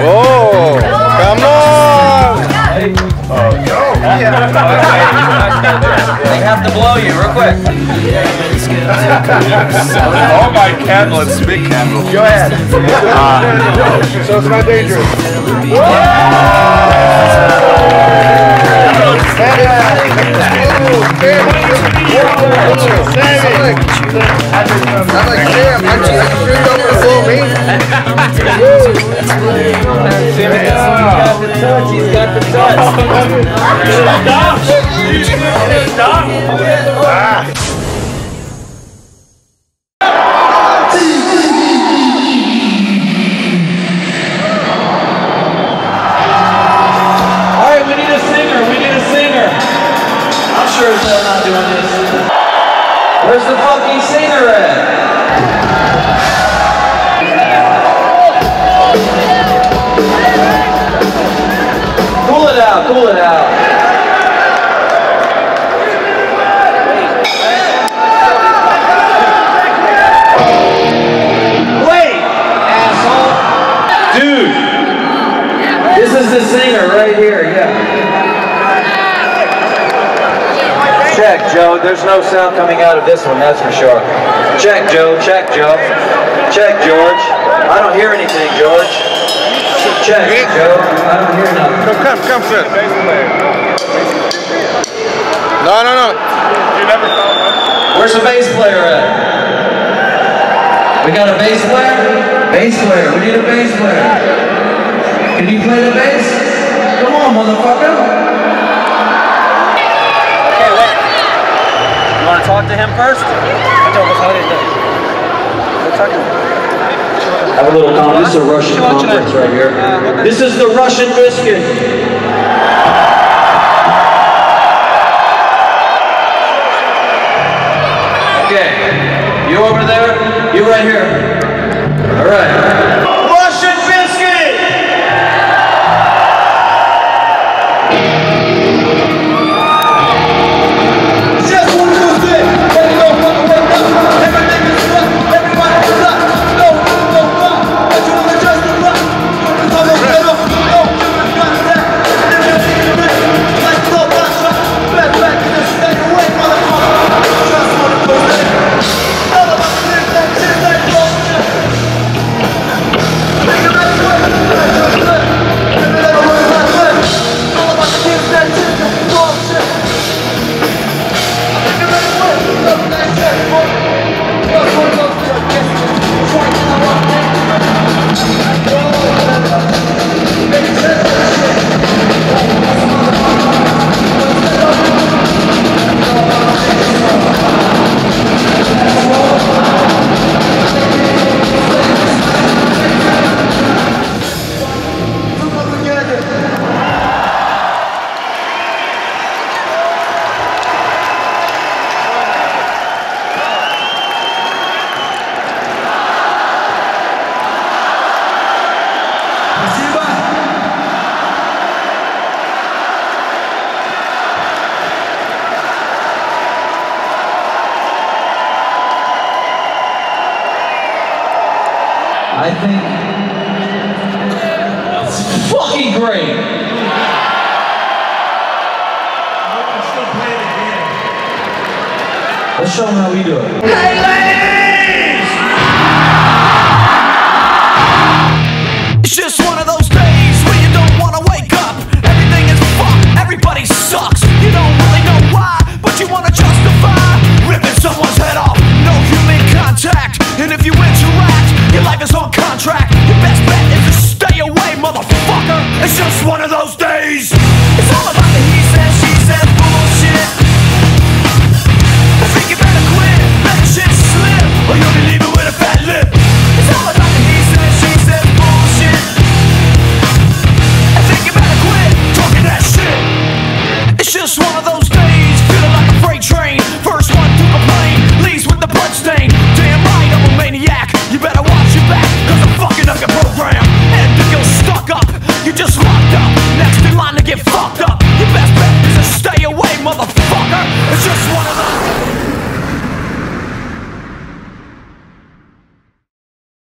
Oh, come on! They have to blow you real quick. Oh my candle, it's big candle. Go ahead. so it's not dangerous. I'm like, damn, I just just over the full me. He's got the touch. All Where's the fucking at? Cool it out, cool it out. Wait, asshole. Dude, this is the singer right here, yeah. Check, Joe. There's no sound coming out of this one, that's for sure. Check, Joe. Check, Joe. Check, George. I don't hear anything, George. Check, Joe. I don't hear nothing. Come, come, come, sit. No, no, no. You never saw one. Where's the bass player at? We got a bass player? Bass player. We need a bass player. Can you play the bass? Come on, motherfucker. Okay, wait. You want to talk to him first? Have a little con. This is a Russian conference right here. This is the Russian Bizkit. Okay. You over there? You right here. All right. I think it's fucking great. Let's show them how we do it. It's